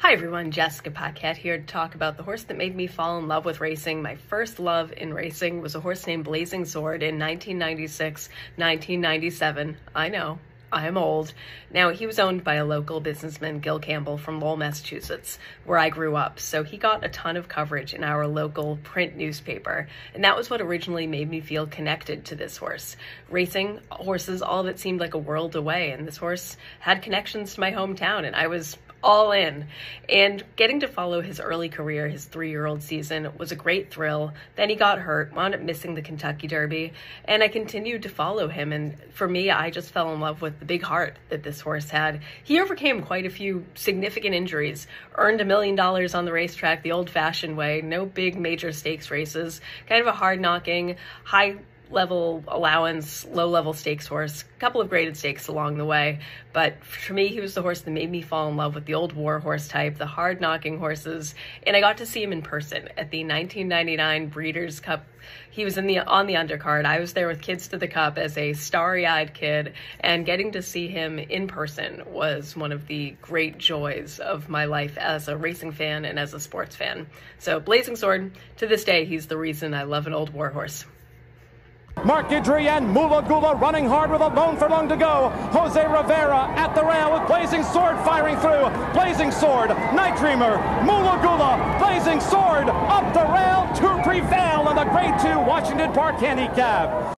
Hi everyone, Jessica Paquette here to talk about the horse that made me fall in love with racing. My first love in racing was a horse named Blazing Sword in 1996, 1997. I know, I'm old. Now, he was owned by a local businessman, Gil Campbell, from Lowell, Massachusetts, where I grew up. So he got a ton of coverage in our local print newspaper. And that was what originally made me feel connected to this horse. Racing horses, all it seemed like a world away. And this horse had connections to my hometown. And I was all in. And getting to follow his early career, his three year old season, was a great thrill. Then he got hurt, wound up missing the Kentucky Derby, and I continued to follow him. And for me, I just fell in love with the big heart that this horse had. He overcame quite a few significant injuries, earned a million dollars on the racetrack the old fashioned way, no big major stakes races, kind of a hard knocking, high level allowance, low level stakes horse, a couple of graded stakes along the way. But for me, he was the horse that made me fall in love with the old war horse type, the hard knocking horses. And I got to see him in person at the 1999 Breeders' Cup. He was in the on the undercard. I was there with Kids to the Cup as a starry-eyed kid, and getting to see him in person was one of the great joys of my life as a racing fan and as a sports fan. So Blazing Sword, to this day, he's the reason I love an old war horse. Mark Guidry and Mula Gula running hard with a bone for long to go. Jose Rivera at the rail with Blazing Sword firing through. Blazing Sword, Night Dreamer, Mula Gula, Blazing Sword up the rail to prevail in the Grade 2 Washington Park Handicap.